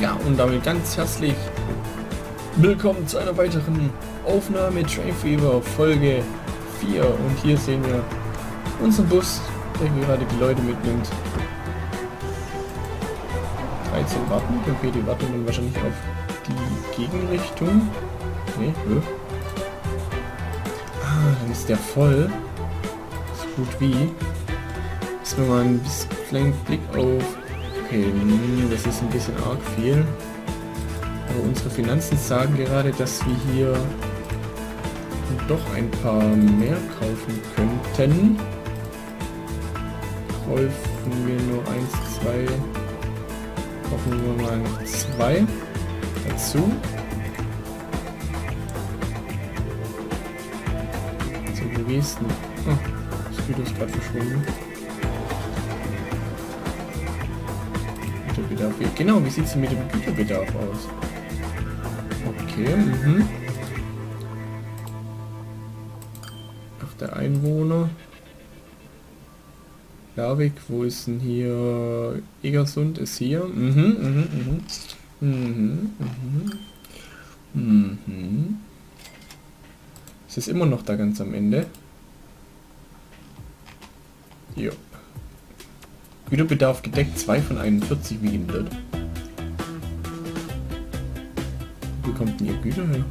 Ja, und damit ganz herzlich willkommen zu einer weiteren Aufnahme Train Fever Folge 4. Und hier sehen wir unseren Bus, der gerade die Leute mitnimmt. 13 warten. Okay, die warten dann wahrscheinlich auf die Gegenrichtung. Nee, nö. Ah, dann ist der voll. So gut wie. Lassen wir mal ein bisschen Blick auf hm, das ist ein bisschen arg viel. Aber unsere Finanzen sagen gerade, dass wir hier doch ein paar mehr kaufen könnten. Kaufen wir nur eins, zwei. Kaufen wir mal noch zwei dazu. So, wo? Oh, das Video ist gerade verschwunden. Güterbedarf. Genau, wie sieht es mit dem Güterbedarf aus? Okay, mhm. Ach, der Einwohner. Larvik, wo ist denn hier? Egersund ist hier. Mhm, mhm, mhm. Mhm, mhm. Mhm. Es ist immer noch da ganz am Ende. Jo. Güterbedarf gedeckt, 2 von 41 wie gehindert. Wo kommt denn ihr Güter her?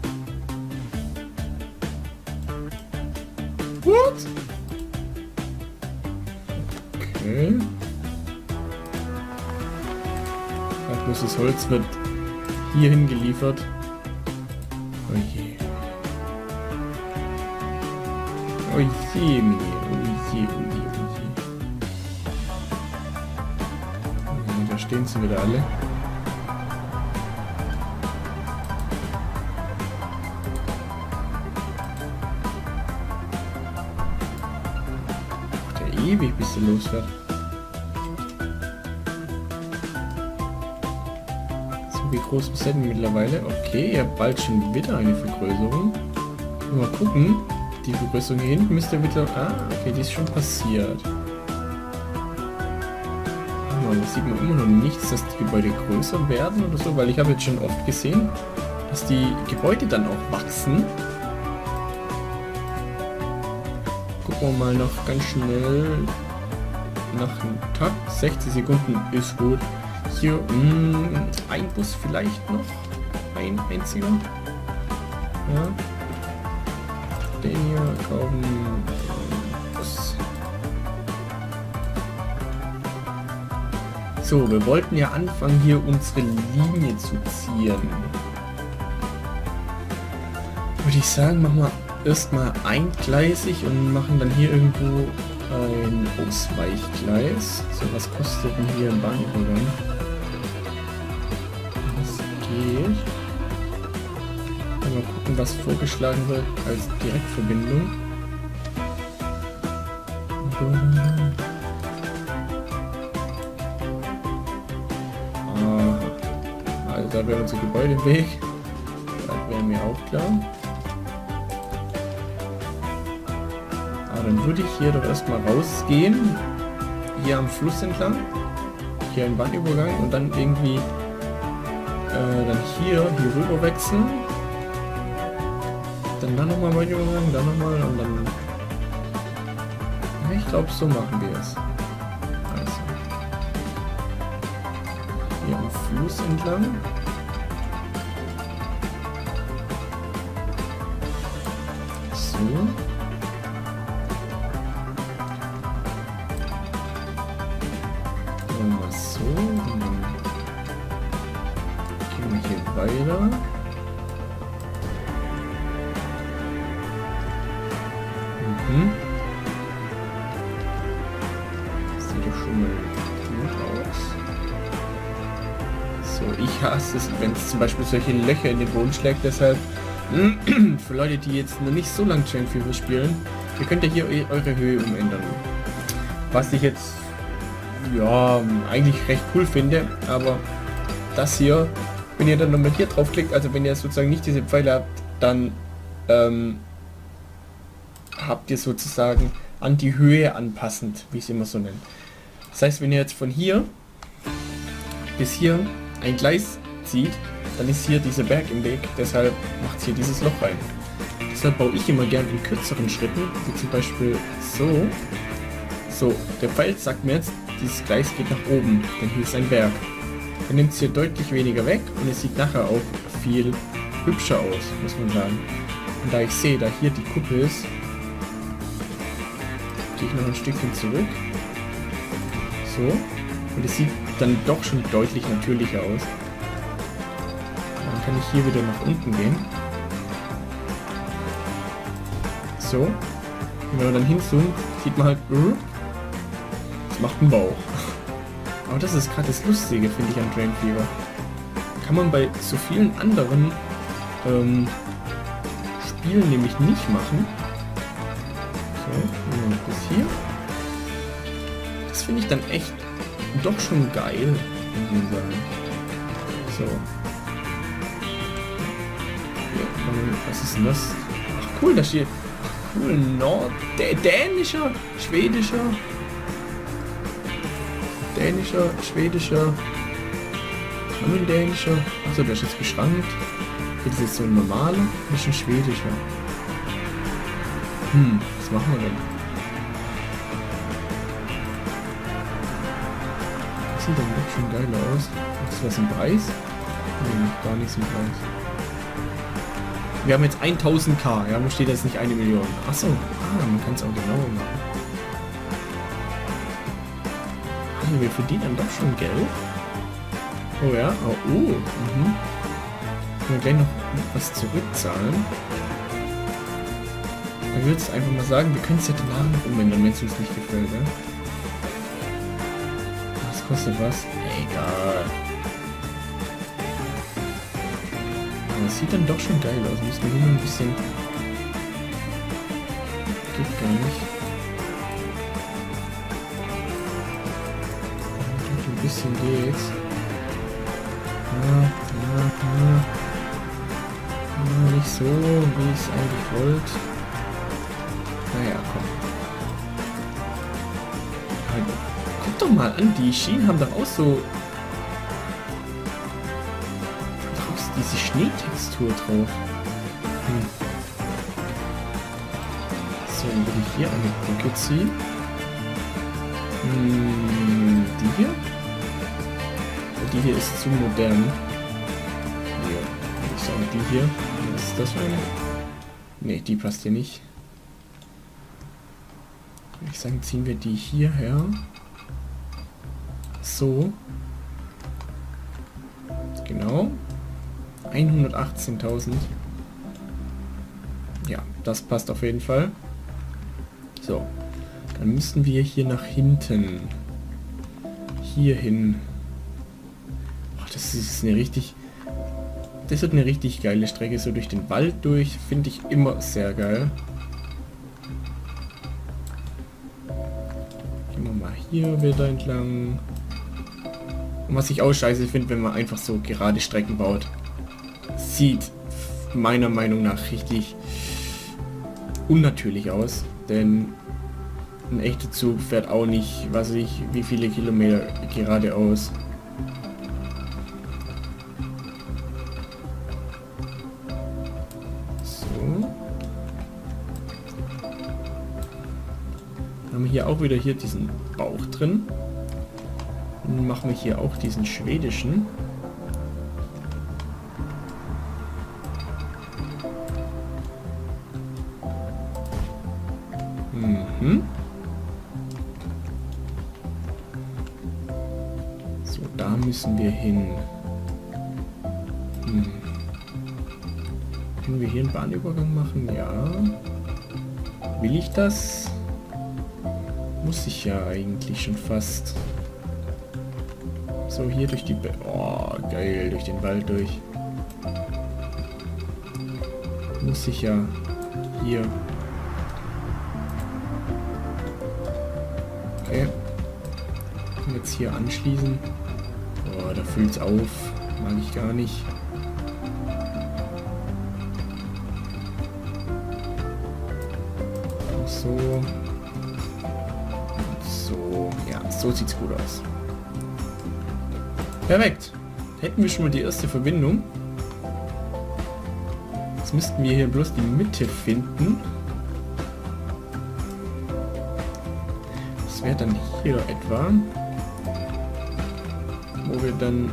What? Okay. Ach, das Holz wird hierhin geliefert. Oh je. Oh je, oh je, oh je, oh je. Stehen sie wieder alle. Der ewig bis sie losfährt. So, wie groß ist denn mittlerweile? Okay, ihr bald schon wieder eine Vergrößerung. Mal gucken. Die Vergrößerung hier hinten müsste wieder... Ah, okay, die ist schon passiert aber sieht man immer noch nichts, dass die Gebäude größer werden oder so, weil ich habe jetzt schon oft gesehen, dass die Gebäude dann auch wachsen. Gucken wir mal noch ganz schnell nach einem Takt. 60 Sekunden ist gut. Hier mh, hm, ein Bus vielleicht noch. Ein einziger. Ja. Den hier kaufen So, wir wollten ja anfangen, hier unsere Linie zu ziehen. Würde ich sagen, machen wir erstmal eingleisig und machen dann hier irgendwo ein Ausweichgleis. So, was kostet denn hier ein Bahnübergang? Das geht. Mal gucken, was vorgeschlagen wird als Direktverbindung. Da wäre unser Gebäude im Weg. Das wäre mir auch klar. Aber dann würde ich hier doch erstmal rausgehen. Hier am Fluss entlang. Hier ein Bahnübergang und dann irgendwie äh, dann hier, hier rüber wechseln. Dann da nochmal Bahnübergang, dann nochmal und dann... Ich glaube, so machen wir es. Also. Hier am Fluss entlang. weiter. Mhm. Sieht doch schon mal gut aus. So, ich hasse es, wenn es zum Beispiel solche Löcher in den Boden schlägt, deshalb für Leute, die jetzt noch nicht so lange Chain Fever spielen, ihr könnt ja hier eure Höhe umändern. Was ich jetzt ja eigentlich recht cool finde, aber das hier wenn ihr dann nochmal hier draufklickt, also wenn ihr sozusagen nicht diese Pfeile habt, dann ähm, habt ihr sozusagen an die Höhe anpassend, wie ich es immer so nenne. Das heißt, wenn ihr jetzt von hier bis hier ein Gleis zieht, dann ist hier dieser Berg im Weg, deshalb macht hier dieses Loch rein. Deshalb baue ich immer gern in kürzeren Schritten, wie zum Beispiel so. So, der Pfeil sagt mir jetzt, dieses Gleis geht nach oben, denn hier ist ein Berg. Er nimmt es hier deutlich weniger weg und es sieht nachher auch viel hübscher aus, muss man sagen. Und da ich sehe, da hier die Kuppe ist, gehe ich noch ein Stückchen zurück. So. Und es sieht dann doch schon deutlich natürlicher aus. Kann ich hier wieder nach unten gehen. So. Und wenn man dann hinzoomt, sieht man halt, es macht einen Bauch. Aber das ist gerade das Lustige, finde ich, an Drain Fever. Kann man bei so vielen anderen ähm, Spielen nämlich nicht machen. So, bis hier. Das finde ich dann echt doch schon geil. So. Was ist denn das? Ach cool, da steht cool Nord dänischer, schwedischer, dänischer, schwedischer, dänischer. Achso, der ist jetzt beschrankt. Das ist jetzt so ein normaler, nicht ein schwedischer. Hm, was machen wir denn? Das sieht dann doch schon geil aus. Ist das ein Preis? Nee, gar nichts im Preis. Wir haben jetzt 1000k, ja, wo steht jetzt nicht eine Million? Achso, ah, man kann es auch genauer machen. Also wir verdienen dann doch schon Geld. Oh ja, oh, uh, mhm. Können wir gleich noch was zurückzahlen. Ich würde es einfach mal sagen, wir können es ja danach noch umändern, wenn es uns nicht gefällt, ja? Was kostet was? Egal. Es sieht dann doch schon geil aus. Müssen wir nur ein bisschen... Geht gar nicht. Ein bisschen geht's. Ja, ja, ja. nicht so, wie ich es eigentlich wollte. Naja, komm. Guck doch mal an, die Schienen haben doch auch so... diese Schneetextur drauf. Hm. So, dann würde ich hier eine Brücke ziehen. Hm, die hier? Die hier ist zu modern. Ja, ich sage die hier. Was ist das eine? Ne, die passt hier nicht. Ich sage, ziehen wir die hierher. So. 118.000. Ja, das passt auf jeden Fall. So. Dann müssen wir hier nach hinten. Hier hin. Oh, das ist eine richtig... Das wird eine richtig geile Strecke, so durch den Wald durch. Finde ich immer sehr geil. Gehen wir mal hier wieder entlang. Und was ich auch scheiße finde, wenn man einfach so gerade Strecken baut. Sieht meiner Meinung nach richtig unnatürlich aus. Denn ein echter Zug fährt auch nicht, was ich, wie viele Kilometer geradeaus. So. Haben wir hier auch wieder hier diesen Bauch drin. Dann machen wir hier auch diesen schwedischen. Müssen wir hin. Hm. Können wir hier einen Bahnübergang machen? Ja. Will ich das? Muss ich ja eigentlich schon fast. So, hier durch die... Be oh, geil, durch den Wald durch. Muss ich ja hier Okay. Jetzt hier anschließen. Oh, da füllt's auf. Mag ich gar nicht. So. So. Ja, so sieht's gut aus. Perfekt. hätten wir schon mal die erste Verbindung. Jetzt müssten wir hier bloß die Mitte finden. Das wäre dann hier etwa, wo wir dann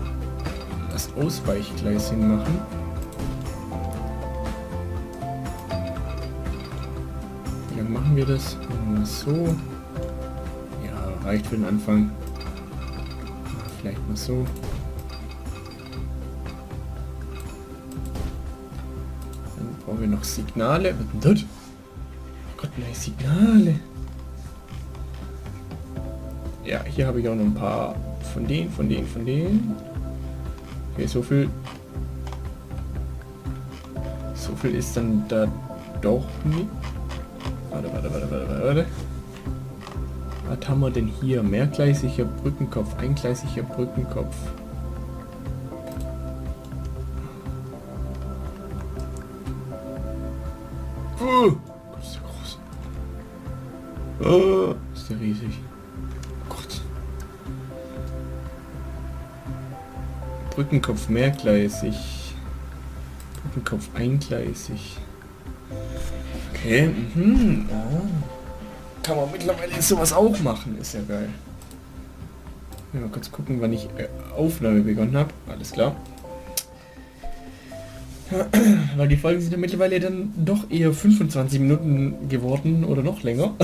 das Ausweichgleis hinmachen. Wie lange machen wir das? So. Ja, reicht für den Anfang. Vielleicht mal so. Dann brauchen wir noch Signale. Was denn das? Gott, nein, Signale. Ja, hier habe ich auch noch ein paar von denen, von denen, von denen. Okay, so viel. So viel ist dann da doch nicht. Warte, warte, warte, warte, warte. Was haben wir denn hier? Mehrgleisiger Brückenkopf, eingleisiger Brückenkopf. Oh, ist der groß. Oh, ist der riesig. Gott. Brückenkopf mehrgleisig. Brückenkopf eingleisig. Okay, mhm. Ah. Kann man mittlerweile sowas auch machen, ist ja geil. Ja, mal kurz gucken, wann ich äh, Aufnahme begonnen habe. Alles klar. Weil die Folgen sind ja mittlerweile dann doch eher 25 Minuten geworden oder noch länger.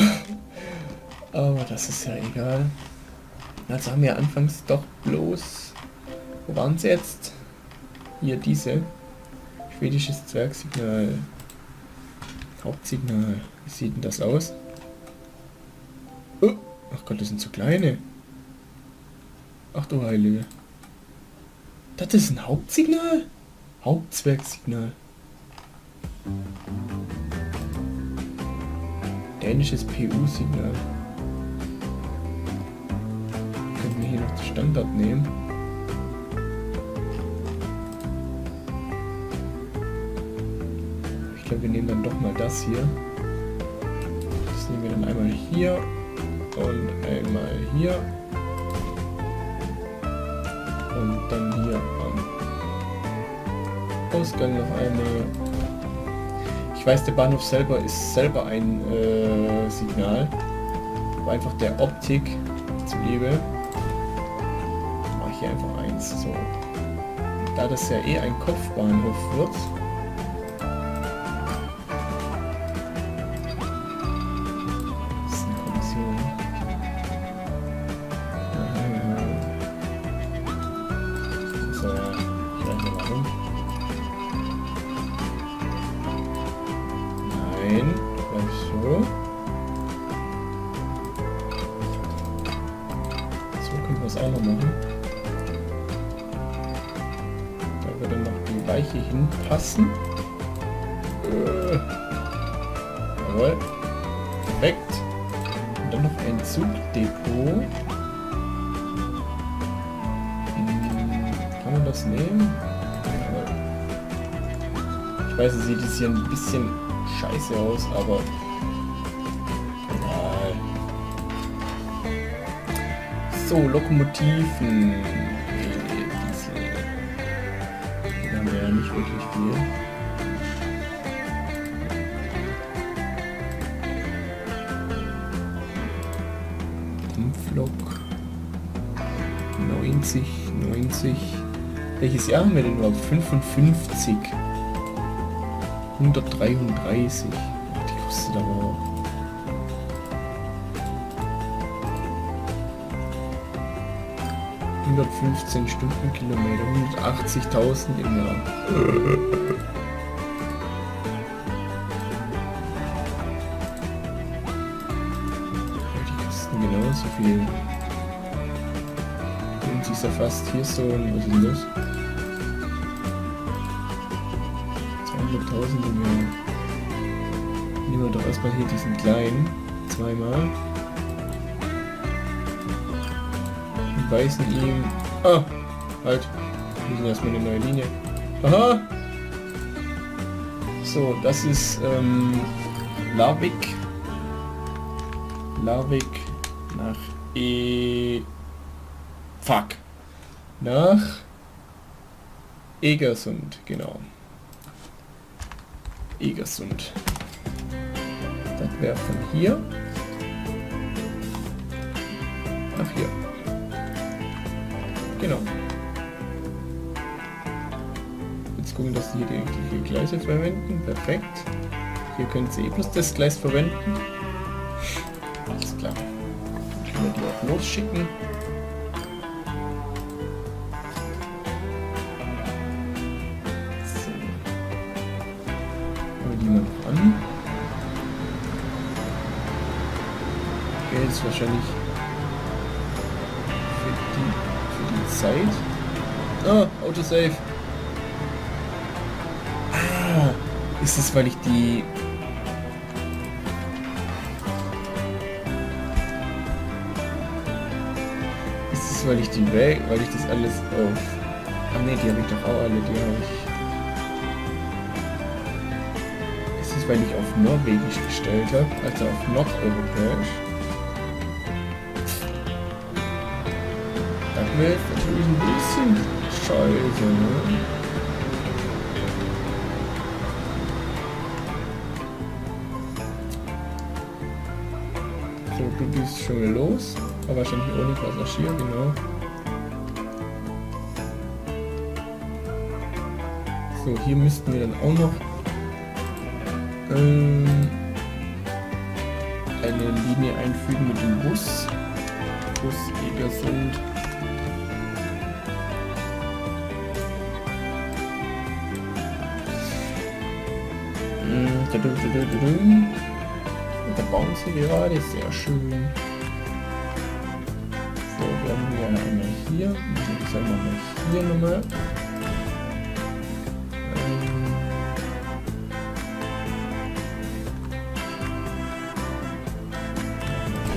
Aber das ist ja egal. Also haben wir anfangs doch bloß... Wo waren sie jetzt? Hier diese. Schwedisches Zwergsignal. Hauptsignal. Wie sieht denn das aus? Oh, ach Gott, das sind so kleine. Ach du Heilige. Das ist ein Hauptsignal? Hauptzwergsignal. Dänisches PU-Signal. Können wir hier noch den Standard nehmen? Ich glaube, wir nehmen dann doch mal das hier. Das nehmen wir dann einmal hier und einmal hier. Und dann hier am Ausgang noch einmal. Ich weiß, der Bahnhof selber ist selber ein äh, Signal. Aber einfach der Optik zuliebe mache ich hier einfach eins. So. Da das ja eh ein Kopfbahnhof wird, dann noch ein Zugdepot. Kann man das nehmen? Ich weiß, es sieht jetzt hier ein bisschen scheiße aus, aber. So, Lokomotiven. Die haben wir ja nicht wirklich viel. 90. Welches Jahr haben wir denn überhaupt? 55. 133. Die kostet aber auch. ...115 Stundenkilometer, 180.000 im Jahr. Die kosten genauso viel. Und ja fast hier so ein... Was ist das? 200.000 im Jahr. Nehmen wir doch erstmal hier diesen kleinen. Zweimal. Und weisen ihm... Ah! Halt. Wir müssen erstmal eine neue Linie. Aha! So, das ist ähm, Larvik. Larvik nach E... Fuck. Nach Egersund, genau. Egersund. Das wäre von hier. Ach hier. Genau. Jetzt gucken, dass sie hier die, die Gleise verwenden. Perfekt. Hier können sie eh bloß das Gleis verwenden. Alles klar. Können wir die auch losschicken. Ist wahrscheinlich für die, für die Zeit. Ah, Autosave. Ah, ist es, weil ich die Ist es, weil ich die weg, weil ich das alles auf. Ah ne, die habe ich doch auch alle, die habe ich. Ist es, weil ich auf Norwegisch gestellt habe, also auf Nordeuropäisch? Wäre jetzt natürlich ein bisschen scheiße, ne? So, du gehst schon los. Aber wahrscheinlich ohne Passagier, genau. So, hier müssten wir dann auch noch ähm, eine Linie einfügen mit dem Bus. Bus Egersund. Da bauen sie gerade, sehr schön. So, wir haben hier einmal hier. Ich sage mal hier nochmal. Ähm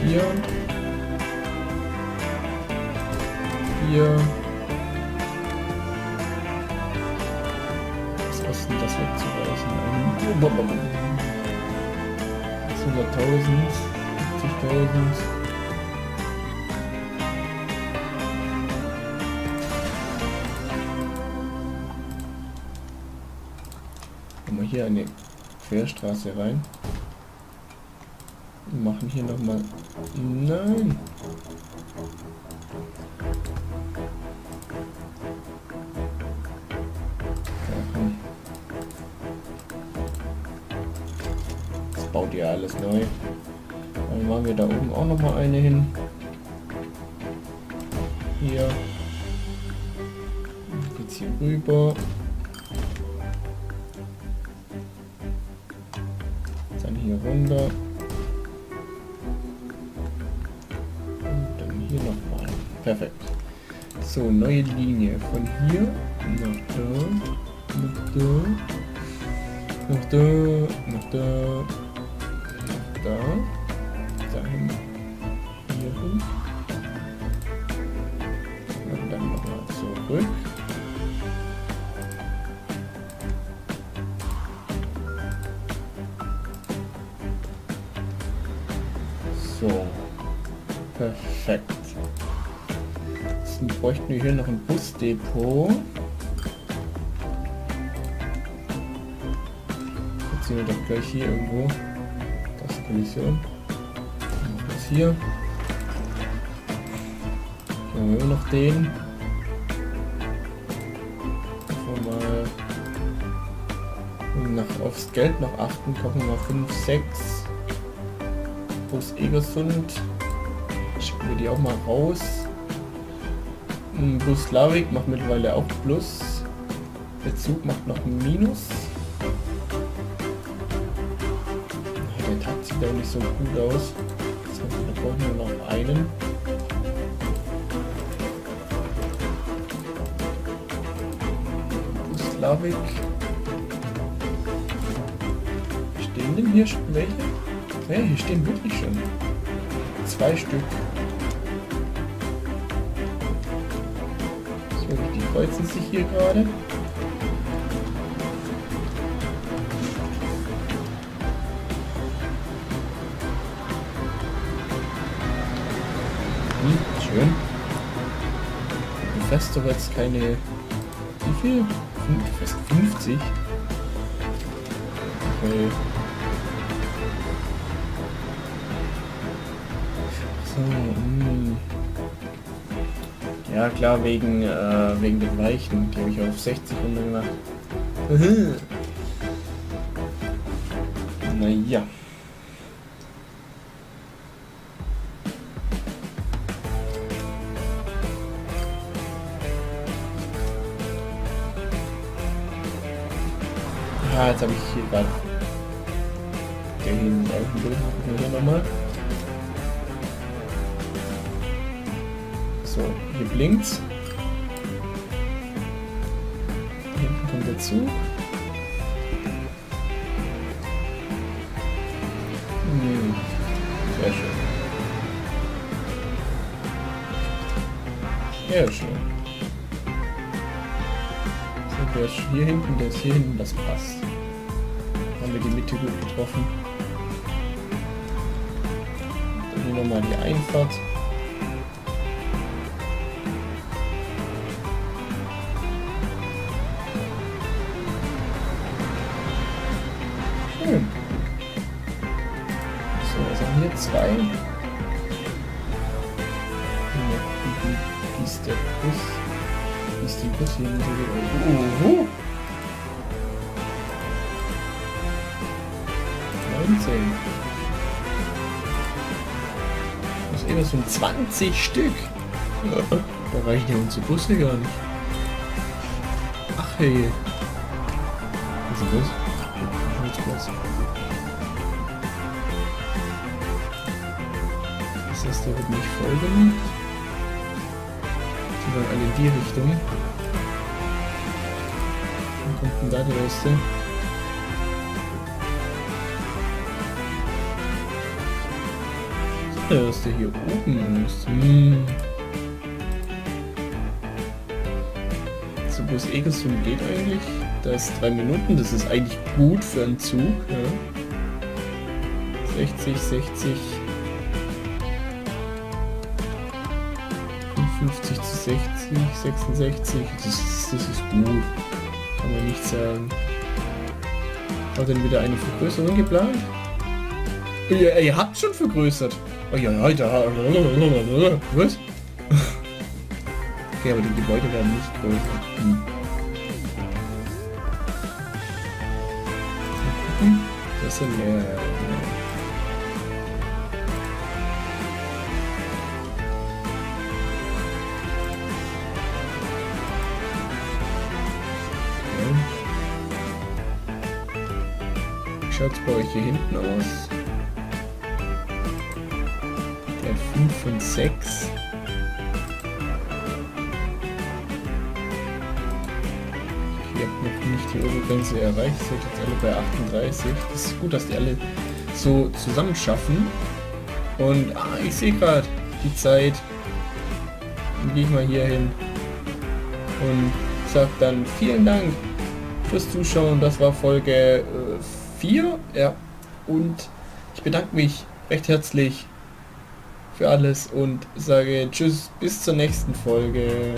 hier. Hier. Kostet das wegzureißen? 100.000, 70.000. Kommen wir hier eine Querstraße rein. Und machen hier nochmal... Nein! Ihr alles neu. Dann machen wir da oben auch nochmal eine hin. Hier. Geht's hier rüber. hier runter. Und dann hier nochmal. Perfekt. So, neue Linie. Von hier nach da, nach da, nach da, nach da, So. Perfekt. Jetzt bräuchten wir hier noch ein Busdepot. Jetzt sind wir doch gleich hier irgendwo. Das Kollision. Jetzt hier. Hier haben wir immer noch den. Mal aufs Geld noch achten, kochen wir 5, 6. Bus Egersund. Schicken wir die auch mal raus. Bus Slavik macht mittlerweile auch Plus. Der Zug macht noch Minus. Der Takt sieht auch nicht so gut aus. Das heißt, wir brauchen nur noch einen. Bus Slavik. Stehen denn hier welche? Ja, hier stehen wirklich schon zwei Stück. So, die kreuzen sich hier gerade. Hm, schön. Du fährst doch jetzt keine... Wie viel? fast 50. Okay. Ja klar, wegen, äh, wegen den Weichen. Die habe ich auf 60 runter gemacht. naja. Ah, jetzt habe ich hier gerade den Augenblick nochmal. So, hier blinkt's. Hinten kommt der Zug. Hm, sehr schön. Sehr schön. So, der ist hier hinten, der ist hier hinten, das passt. Haben wir die Mitte gut getroffen. Dann hier nochmal die Einfahrt. Zwei. Wie ist der Bus? Wie ist die Bus hier? Uh, uh. 19. Das ist immer so ein 20 Stück. Da reichen ja unsere Busse gar nicht. Ach hey. Was ist das? Arbeitsplatz. Das heißt, der wird nicht voll gemacht. Die wollen alle in die Richtung. Wo kommt denn da die erste? Der erste hier oben ist. Hm. So, wo es Egelsum geht eigentlich? Da ist drei Minuten, das ist eigentlich gut für einen Zug. Ja. 60, 60. 50 zu 60, 66. Das, ist, das ist gut. Kann man nicht sagen. Hat denn wieder eine Vergrößerung geplant? Ihr, ihr habt schon vergrößert. Oh ja, ja, da. Was? Okay, aber die Gebäude werden nicht größer. Hm. Das sind mehr. Wie schaut es bei euch hier hinten aus? Der 5 und 6. Ich habe noch nicht die Obergrenze erreicht, sind jetzt alle bei 38. Das ist gut, dass die alle so zusammen schaffen. Und ah, ich sehe gerade die Zeit. Dann gehe ich mal hier hin und sag dann vielen Dank fürs Zuschauen. Das war Folge 4. Äh, ja. Und ich bedanke mich recht herzlich für alles und sage Tschüss bis zur nächsten Folge.